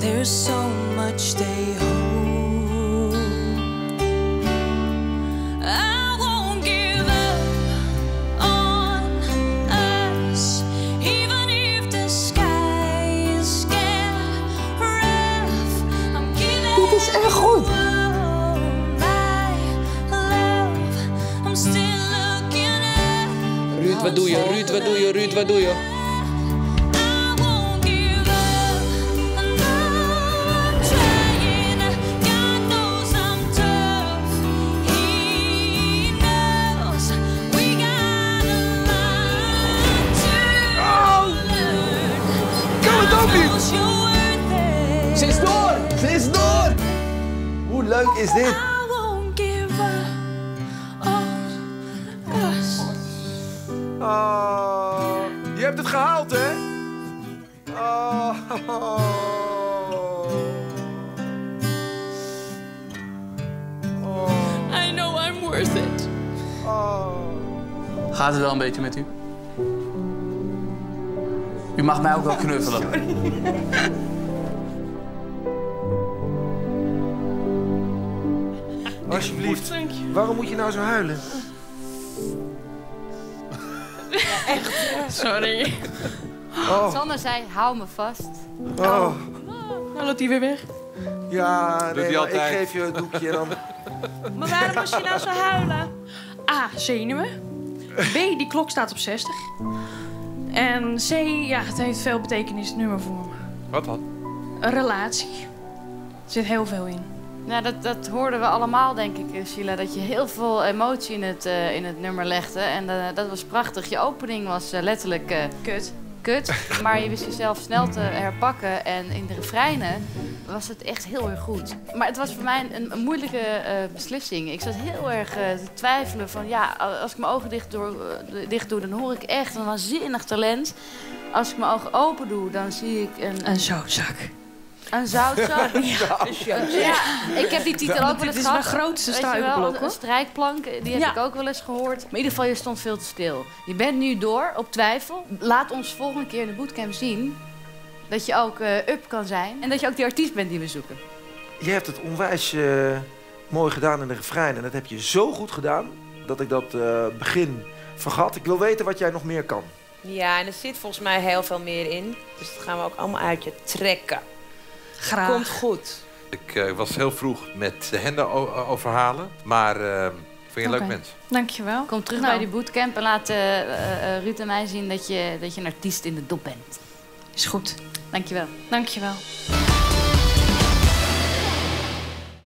There's so much they hold. I won't give up on us, even if the sky is getting rough. I'm giving Dit is erg goed. Ruud, wat doe je? Ruud, wat doe je? Ruud, wat doe je? Hoe leuk is dit? Us. Oh, je hebt het gehaald, hè? Oh. I know I'm worth it. Gaat het wel een beetje met u? U mag mij ook wel knuffelen. Alsjeblieft. Waarom moet je nou zo huilen? Sorry. Oh, Sander zei, hou me vast. oh. Dan loopt hij weer weg. Ja, nee, hij maar ik geef je een doekje en dan... Maar waarom moest je nou zo huilen? A. Zenuwen. B. Die klok staat op 60. En C. Ja, het heeft veel betekenis, nummer voor me. Wat dan? Een relatie. Er zit heel veel in. Nou, dat, dat hoorden we allemaal, denk ik, eh, Sheila. Dat je heel veel emotie in het, eh, in het nummer legde. En eh, dat was prachtig. Je opening was letterlijk eh, Kut. kut. Maar je wist jezelf snel te herpakken. En in de refreinen was het echt heel erg goed. Maar het was voor mij een, een moeilijke eh, beslissing. Ik zat heel erg te twijfelen van... Ja, als ik mijn ogen dicht, door, dicht doe, dan hoor ik echt een waanzinnig talent. Als ik mijn ogen open doe, dan zie ik een, Een zootzak. Een zoutzak. Ja, ik heb die titel ook wel eens Dit is gehad. mijn grootste struikelblok, Een strijkplank, die heb Ja. ik ook wel eens gehoord. Maar in ieder geval, je stond veel te stil. Je bent nu door op twijfel. Laat ons volgende keer in de bootcamp zien dat je ook eh, up kan zijn. En dat je ook die artiest bent die we zoeken. Je hebt het onwijs eh, mooi gedaan in de refrein. En dat heb je zo goed gedaan dat ik dat eh, begin vergat. Ik wil weten wat jij nog meer kan. Ja, en er zit volgens mij heel veel meer in. Dus dat gaan we ook allemaal uit je trekken. Graag. Komt goed. Ik eh, was heel vroeg met de hende o- overhalen. Maar ik vind je een leuk mens. Dankjewel. Kom terug Nou. bij die bootcamp en laat eh, Ruud en mij zien dat je, dat je een artiest in de dop bent. Is goed. Dankjewel. Dankjewel.